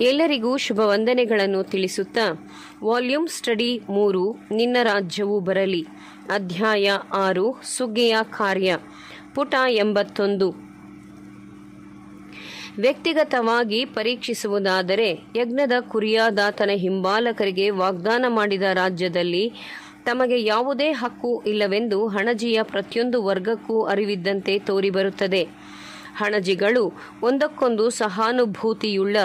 ಎಲ್ಲರಿಗೂ ಶುಭ ವಂದನೆಗಳನ್ನು ತಿಳಿಸುತ್ತಾ, volume study ಮೂರು, ನಿನ್ನ ರಾಜ್ಯವು ಬರಲಿ. ಅಧ್ಯಾಯ ಆರು, ಸುಗ್ಗಿಯ ಕಾರ್ಯ, ಪುಟ ಎಂಬತ್ತೊಂದು. ವ್ಯಕ್ತಿಗತವಾಗಿ ಪರೀಕ್ಷಿಸುವುದಾದರೆ, ಯಜ್ಞದ ಕುರಿಯಾದಾತನ ಹಿಂಬಾಲಕರಿಗೆ ವಾಗ್ದಾನ ಮಾಡಿದ ರಾಜ್ಯದಲ್ಲಿ ತಮಗೆ ಯಾವುದೇ ಹಕ್ಕು ಇಲ್ಲವೆಂದು ಹಣಜಿಯ ಪ್ರತಿಯೊಂದು ವರ್ಗಕ್ಕೂ ಅರಿವಿದ್ದಂತೆ ತೋರಿಬರುತ್ತದೆ. ಹಣಜಿಗಳು ಒಂದಕ್ಕೊಂದು ಸಹಾನುಭೂತಿಯುಳ್ಳ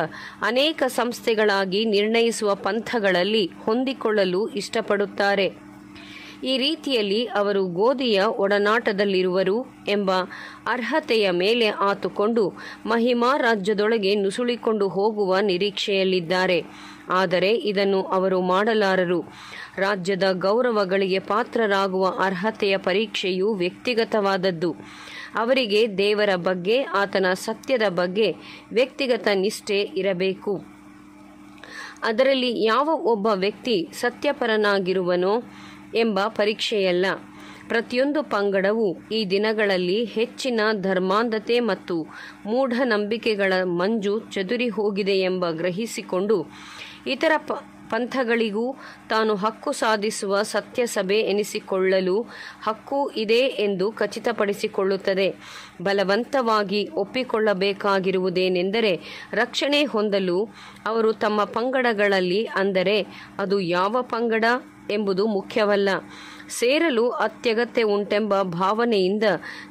ಅನೇಕ ಸಂಸ್ಥೆಗಳಾಗಿ ನಿರ್ಣಯಿಸುವ ಪಂಥಗಳಲ್ಲಿ ಹೊಂದಿಕೊಳ್ಳಲು ಇಷ್ಟಪಡುತ್ತಾರೆ. ಈ ರೀತಿಯಲ್ಲಿ ಅವರು ಗೋಧಿಯ ಒಡನಾಟದಲ್ಲಿರುವರು ಎಂಬ ಅರ್ಹತೆಯ ಮೇಲೆ ಆತುಕೊಂಡು ಮಹಿಮಾ ರಾಜ್ಯದೊಳಗೆ ನುಸುಳಿಕೊಂಡು ಹೋಗುವ ನಿರೀಕ್ಷೆಯಲ್ಲಿದ್ದಾರೆ. ಆದರೆ ಇದನ್ನು ಅವರು ಮಾಡಲಾರರು. ರಾಜ್ಯದ ಗೌರವಗಳಿಗೆ ಪಾತ್ರರಾಗುವ ಅರ್ಹತೆಯ ಪರೀಕ್ಷೆಯು ವ್ಯಕ್ತಿಗತವಾದದ್ದು. ಅವರಿಗೆ ದೇವರ ಬಗ್ಗೆ, ಆತನ ಸತ್ಯದ ಬಗ್ಗೆ ವ್ಯಕ್ತಿಗತ ನಿಷ್ಠೆ ಇರಬೇಕು. ಅದರಲ್ಲಿ ಯಾವ ಒಬ್ಬ ವ್ಯಕ್ತಿ ಸತ್ಯಪರನಾಗಿರುವನೋ ಎಂಬ ಪರೀಕ್ಷೆಯಲ್ಲ. ಪ್ರತಿಯೊಂದು ಪಂಗಡವು ಈ ದಿನಗಳಲ್ಲಿ ಹೆಚ್ಚಿನ ಧರ್ಮಾಂಧತೆ ಮತ್ತು ಮೂಢನಂಬಿಕೆಗಳ ಮಂಜು ಚದುರಿ ಹೋಗಿದೆ ಎಂಬ ಗ್ರಹಿಸಿಕೊಂಡು ಇತರ ಪ, ಪಂಥಗಳಿಗೂ ತಾನು ಹಕ್ಕು ಸಾಧಿಸುವ ಸತ್ಯಸಭೆ ಎನಿಸಿಕೊಳ್ಳಲು ಹಕ್ಕು ಇದೆ ಎಂದು ಖಚಿತಪಡಿಸಿಕೊಳ್ಳುತ್ತದೆ. ಬಲವಂತವಾಗಿ ಒಪ್ಪಿಕೊಳ್ಳಬೇಕಾಗಿರುವುದೇನೆಂದರೆ ರಕ್ಷಣೆ ಹೊಂದಲು ಅವರು ತಮ್ಮ ಪಂಗಡಗಳಲ್ಲಿ ಅಂದರೆ ಅದು ಯಾವ ಪಂಗಡ? ಎಂಬುದು ಮುಖ್ಯವಲ್ಲ. ಸೇರಲು ಅತ್ಯಗತ್ಯ ಉಂಟೆಂಬ ಭಾವನೆಯಿಂದ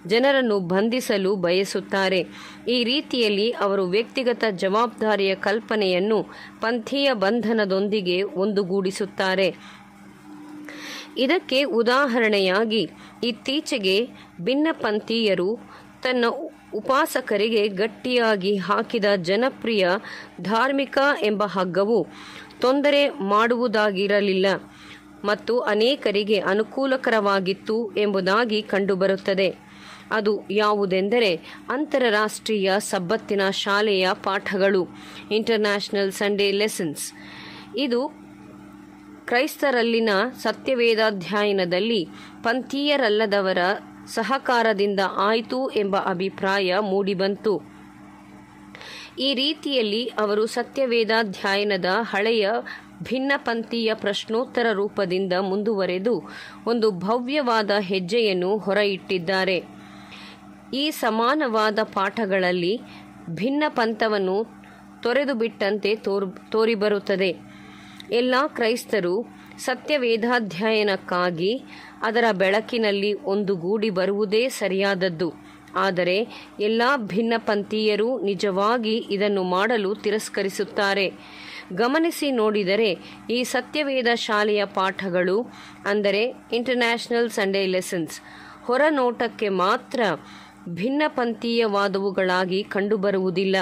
ಜನರನ್ನು ಬಂಧಿಸಲು ಬಯಸುತ್ತಾರೆ. ಈ ರೀತಿಯಲ್ಲಿ ಅವರು ವ್ಯಕ್ತಿಗತ ಜವಾಬ್ದಾರಿಯ ಕಲ್ಪನೆಯನ್ನು ಪಂಥೀಯ ಬಂಧನದೊಂದಿಗೆ ಒಂದುಗೂಡಿಸುತ್ತಾರೆ. ಇದಕ್ಕೆ ಉದಾಹರಣೆಯಾಗಿ, ಇತ್ತೀಚೆಗೆ ಭಿನ್ನಪಂಥೀಯರು ತನ್ನ ಉಪಾಸಕರಿಗೆ ಗಟ್ಟಿಯಾಗಿ ಹಾಕಿದ ಜನಪ್ರಿಯ ಧಾರ್ಮಿಕ ಎಂಬ ಹಗ್ಗವು ತೊಂದರೆ ಮಾಡುವುದಾಗಿರಲಿಲ್ಲ. ಮತ್ತು ಅನೇಕರಿಗೆ ಅನುಕೂಲಕರವಾಗಿತ್ತು ಎಂಬುದಾಗಿ ಕಂಡುಬರುತ್ತದೆ. ಅದು ಯಾವುದೆಂದರೆ ಅಂತರರಾಷ್ಟ್ರೀಯ ಸಬ್ಬತ್ತಿನ ಶಾಲೆಯ ಪಾಠಗಳು ಇಂಟರ್ನ್ಯಾಷನಲ್ ಸಂಡೇ ಲೆಸನ್ಸ್ ಇದು ಕ್ರೈಸ್ತರಲ್ಲಿನ ಸತ್ಯವೇದಾಧ್ಯಯನದಲ್ಲಿ ಪಂಥೀಯರಲ್ಲದವರ ಸಹಕಾರದಿಂದ ಆಯಿತು ಎಂಬ ಅಭಿಪ್ರಾಯ ಮೂಡಿಬಂತು. ಈ ರೀತಿಯಲ್ಲಿ ಅವರು ಸತ್ಯವೇದಾಧ್ಯಯನದ ಹಳೆಯ ಭಿನ್ನಪಂಥೀಯ ಪ್ರಶ್ನೋತ್ತರ ರೂಪದಿಂದ ಮುಂದುವರೆದು ಒಂದು ಭವ್ಯವಾದ ಹೆಜ್ಜೆಯನ್ನು ಹೊರಯಿಟ್ಟಿದ್ದಾರೆ. ಈ ಸಮಾನವಾದ ಪಾಠಗಳಲ್ಲಿ ಭಿನ್ನ ಪಂಥವನ್ನು ತೊರೆದು ಬಿಟ್ಟಂತೆ ತೋರ್, ತೋರಿಬರುತ್ತದೆ. ಎಲ್ಲ ಕ್ರೈಸ್ತರು ಸತ್ಯವೇದಾಧ್ಯಯನಕ್ಕಾಗಿ ಅದರ ಬೆಳಕಿನಲ್ಲಿ ಒಂದುಗೂಡಿ ಬರುವುದೇ ಸರಿಯಾದದ್ದು. ಆದರೆ ಎಲ್ಲ ಭಿನ್ನಪಂಥೀಯರು ನಿಜವಾಗಿ ಇದನ್ನು ಮಾಡಲು ತಿರಸ್ಕರಿಸುತ್ತಾರೆ. ಗಮನಿಸಿ ನೋಡಿದರೆ ಈ ಸತ್ಯವೇದ ಶಾಲೆಯ ಪಾಠಗಳು, ಅಂದರೆ ಇಂಟರ್ನ್ಯಾಷನಲ್ ಸಂಡೇ ಲೆಸನ್ಸ್ ಹೊರನೋಟಕ್ಕೆ ಮಾತ್ರ ಭಿನ್ನಪಂಥೀಯವಾದವುಗಳಾಗಿ ಕಂಡುಬರುವುದಿಲ್ಲ.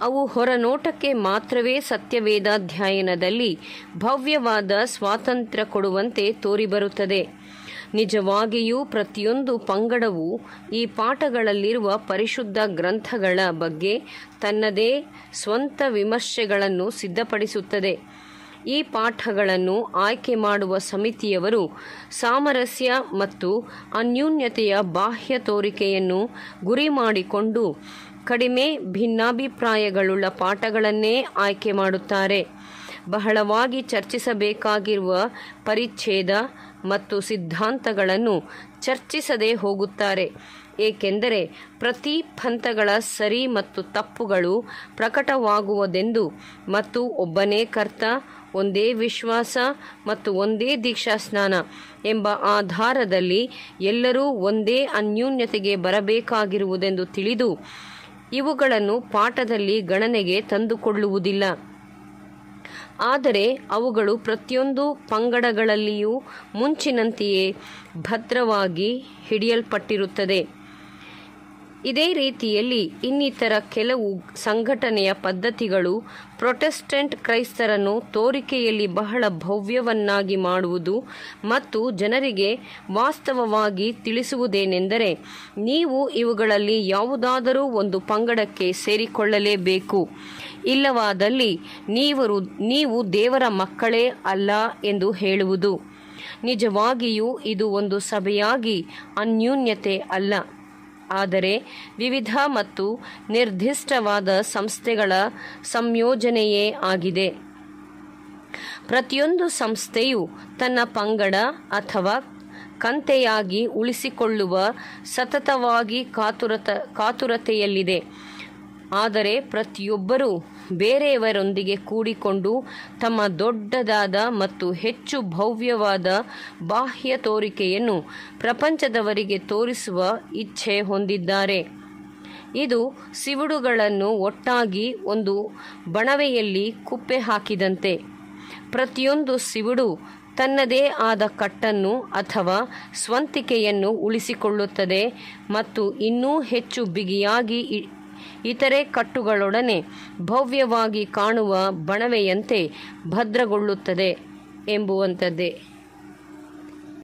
ಅವು ಹೊರನೋಟಕ್ಕೆ ಮಾತ್ರವೇ ಸತ್ಯವೇದಾಧ್ಯಯನದಲ್ಲಿ ಭವ್ಯವಾದ ಸ್ವಾತಂತ್ರ್ಯ ಕೊಡುವಂತೆ ತೋರಿಬರುತ್ತದೆ. ನಿಜವಾಗಿಯೂ ಪ್ರತಿಯೊಂದು ಪಂಗಡವು ಈ ಪಾಠಗಳಲ್ಲಿರುವ ಪರಿಶುದ್ಧ ಗ್ರಂಥಗಳ ಬಗ್ಗೆ ತನ್ನದೇ ಸ್ವಂತ ವಿಮರ್ಶೆಗಳನ್ನು ಸಿದ್ಧಪಡಿಸುತ್ತದೆ. ಈ ಪಾಠಗಳನ್ನು ಆಯ್ಕೆ ಮಾಡುವ ಸಮಿತಿಯವರು ಸಾಮರಸ್ಯ ಮತ್ತು ಅನ್ಯೂನ್ಯತೆಯ ಬಾಹ್ಯ ತೋರಿಕೆಯನ್ನು ಗುರಿ ಮಾಡಿಕೊಂಡು ಕಡಿಮೆ ಭಿನ್ನಾಭಿಪ್ರಾಯಗಳುಳ್ಳ ಪಾಠಗಳನ್ನೇ ಆಯ್ಕೆ ಮಾಡುತ್ತಾರೆ. ಬಹಳವಾಗಿ ಚರ್ಚಿಸಬೇಕಾಗಿರುವ ಪರಿಚ್ಛೇದ ಮತ್ತು ಸಿದ್ಧಾಂತಗಳನ್ನು ಚರ್ಚಿಸದೆ ಹೋಗುತ್ತಾರೆ. ಏಕೆಂದರೆ ಪ್ರತಿ ಪಂಥಗಳ ಸರಿ ಮತ್ತು ತಪ್ಪುಗಳು ಪ್ರಕಟವಾಗುವುದೆಂದು ಮತ್ತು ಒಬ್ಬನೇ ಕರ್ತ, ಒಂದೇ ವಿಶ್ವಾಸ ಮತ್ತು ಒಂದೇ ದೀಕ್ಷಾ ಸ್ನಾನ ಎಂಬ ಆಧಾರದಲ್ಲಿ ಎಲ್ಲರೂ ಒಂದೇ ಅನ್ಯೂನ್ಯತೆಗೆ ಬರಬೇಕಾಗಿರುವುದೆಂದು ತಿಳಿದು ಇವುಗಳನ್ನು ಪಾಠದಲ್ಲಿ ಗಣನೆಗೆ ತಂದುಕೊಳ್ಳುವುದಿಲ್ಲ. ಆದರೆ ಅವುಗಳು ಪ್ರತಿಯೊಂದು ಪಂಗಡಗಳಲ್ಲಿಯೂ ಮುಂಚಿನಂತೆಯೇ ಭದ್ರವಾಗಿ ಹಿಡಿಯಲ್ಪಟ್ಟಿರುತ್ತದೆ. ಇದೇ ರೀತಿಯಲ್ಲಿ ಇನ್ನಿತರ ಕೆಲವು ಸಂಘಟನೆಯ ಪದ್ಧತಿಗಳು ಪ್ರೊಟೆಸ್ಟೆಂಟ್ ಕ್ರೈಸ್ತರನ್ನು ತೋರಿಕೆಯಲ್ಲಿ ಬಹಳ ಭವ್ಯವನ್ನಾಗಿ ಮಾಡುವುದು ಮತ್ತು ಜನರಿಗೆ ವಾಸ್ತವವಾಗಿ ತಿಳಿಸುವುದೇನೆಂದರೆ, ನೀವು ಇವುಗಳಲ್ಲಿ ಯಾವುದಾದರೂ ಒಂದು ಪಂಗಡಕ್ಕೆ ಸೇರಿಕೊಳ್ಳಲೇಬೇಕು. ಇಲ್ಲವಾದಲ್ಲಿ ನೀವರು ನೀವು ದೇವರ ಮಕ್ಕಳೇ ಅಲ್ಲ ಎಂದು ಹೇಳುವುದು. ನಿಜವಾಗಿಯೂ ಇದು ಒಂದು ಸಭೆಯಾಗಿ ಅನ್ಯೂನ್ಯತೆ ಅಲ್ಲ. ಆದರೆ ವಿವಿಧ ಮತ್ತು ನಿರ್ದಿಷ್ಟವಾದ ಸಂಸ್ಥೆಗಳ ಸಂಯೋಜನೆಯೇ ಆಗಿದೆ. ಪ್ರತಿಯೊಂದು ಸಂಸ್ಥೆಯು ತನ್ನ ಪಂಗಡ ಅಥವಾ ಕಂತೆಯಾಗಿ ಉಳಿಸಿಕೊಳ್ಳುವ ಸತತವಾಗಿ ಕಾತುರತ, ಕಾತುರತೆಯಲ್ಲಿದೆ. ಆದರೆ ಪ್ರತಿಯೊಬ್ಬರೂ ಬೇರೆಯವರೊಂದಿಗೆ ಕೂಡಿಕೊಂಡು ತಮ್ಮ ದೊಡ್ಡದಾದ ಮತ್ತು ಹೆಚ್ಚು ಭವ್ಯವಾದ ಬಾಹ್ಯ ತೋರಿಕೆಯನ್ನು ಪ್ರಪಂಚದವರಿಗೆ ತೋರಿಸುವ ಇಚ್ಛೆ ಹೊಂದಿದ್ದಾರೆ. ಇದು ಸಿವುಡುಗಳನ್ನು ಒಟ್ಟಾಗಿ ಒಂದು ಬಣವೆಯಲ್ಲಿ ಕುಪ್ಪೆ ಹಾಕಿದಂತೆ. ಪ್ರತಿಯೊಂದು ಸಿವುಡು ತನ್ನದೇ ಆದ ಕಟ್ಟನ್ನು ಅಥವಾ ಸ್ವಂತಿಕೆಯನ್ನು ಉಳಿಸಿಕೊಳ್ಳುತ್ತದೆ ಮತ್ತು ಇನ್ನೂ ಹೆಚ್ಚು ಬಿಗಿಯಾಗಿ ಇತರೆ ಕಟ್ಟುಗಳೊಡನೆ ಭವ್ಯವಾಗಿ ಕಾಣುವ ಬಣವೆಯಂತೆ ಭದ್ರಗೊಳ್ಳುತ್ತದೆ ಎಂಬುವಂಥದ್ದೇ.